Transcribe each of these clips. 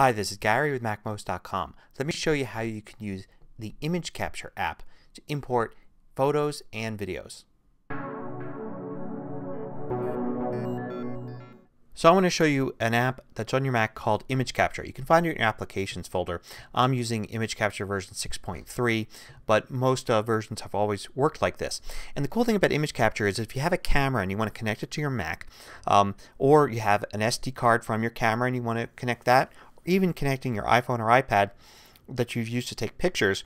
Hi, this is Gary with MacMost.com. Let me show you how you can use the Image Capture app to import photos and videos. So I want to show you an app that's on your Mac called Image Capture. You can find it in your Applications folder. I'm using Image Capture version 6.3 but most uh, versions have always worked like this. And the cool thing about Image Capture is if you have a camera and you want to connect it to your Mac um, or you have an SD card from your camera and you want to connect that even connecting your iPhone or iPad that you've used to take pictures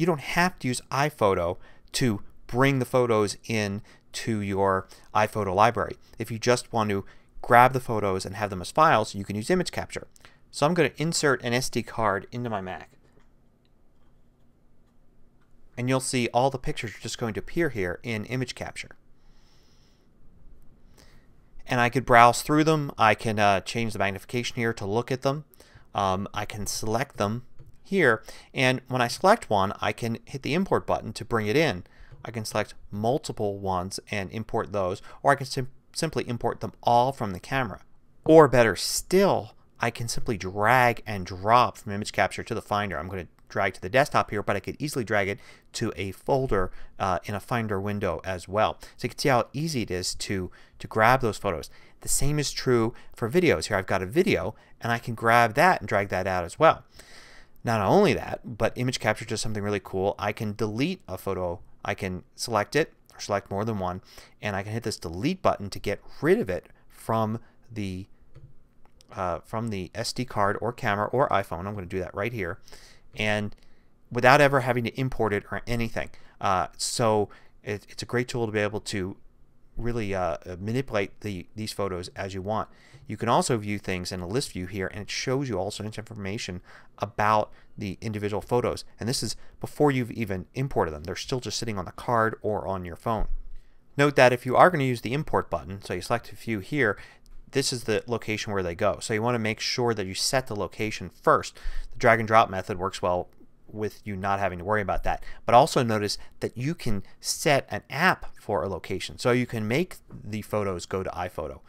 you don't have to use iPhoto to bring the photos in to your iPhoto library. If you just want to grab the photos and have them as files you can use image capture. So I'm going to insert an SD card into my Mac. And you'll see all the pictures are just going to appear here in image capture. And I could browse through them. I can uh, change the magnification here to look at them. Um, I can select them here and when I select one I can hit the import button to bring it in. I can select multiple ones and import those or I can sim simply import them all from the camera. Or better still, I can simply drag and drop from image capture to the Finder. I'm going to drag to the desktop here, but I could easily drag it to a folder uh, in a Finder window as well. So you can see how easy it is to, to grab those photos. The same is true for videos. Here I've got a video and I can grab that and drag that out as well. Not only that, but image capture does something really cool. I can delete a photo. I can select it or select more than one and I can hit this delete button to get rid of it from the uh, from the SD card or camera or iPhone. I'm going to do that right here and without ever having to import it or anything. Uh, so it, it's a great tool to be able to really uh, manipulate the, these photos as you want. You can also view things in a list view here and it shows you all sorts of information about the individual photos. And this is before you've even imported them. They're still just sitting on the card or on your phone. Note that if you are going to use the import button, so you select a few here, this is the location where they go. So you want to make sure that you set the location first. The drag and drop method works well with you not having to worry about that. But also notice that you can set an app for a location. So you can make the photos go to iPhoto.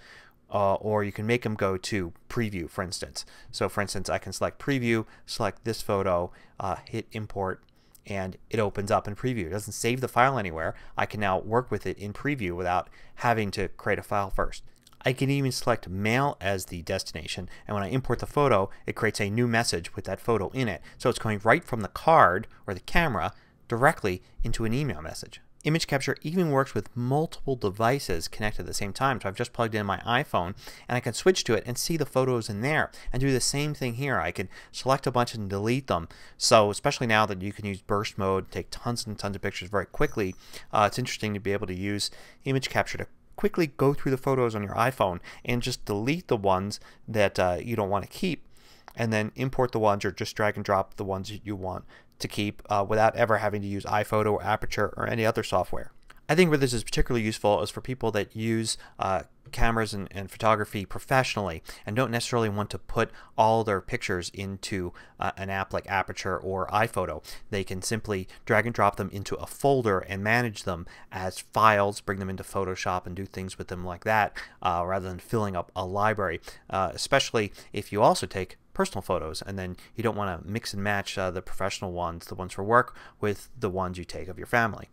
Uh, or you can make them go to preview for instance. So for instance I can select preview, select this photo, uh, hit import and it opens up in preview. It doesn't save the file anywhere. I can now work with it in preview without having to create a file first. I can even select mail as the destination and when I import the photo it creates a new message with that photo in it. So it's going right from the card or the camera directly into an email message. Image capture even works with multiple devices connected at the same time. So I've just plugged in my iPhone and I can switch to it and see the photos in there and do the same thing here. I can select a bunch and delete them. So especially now that you can use burst mode, take tons and tons of pictures very quickly, uh, it's interesting to be able to use image capture to quickly go through the photos on your iPhone and just delete the ones that uh, you don't want to keep and then import the ones or just drag and drop the ones that you want to keep uh, without ever having to use iPhoto or Aperture or any other software. I think where this is particularly useful is for people that use uh, cameras and, and, photography professionally and don't necessarily want to put all their pictures into uh, an app like Aperture or iPhoto. They can simply drag and drop them into a folder and manage them as files, bring them into Photoshop and do things with them like that uh, rather than filling up a library. Uh, especially if you also take personal photos and then you don't want to mix and match uh, the professional ones, the ones for work, with the ones you take of your family.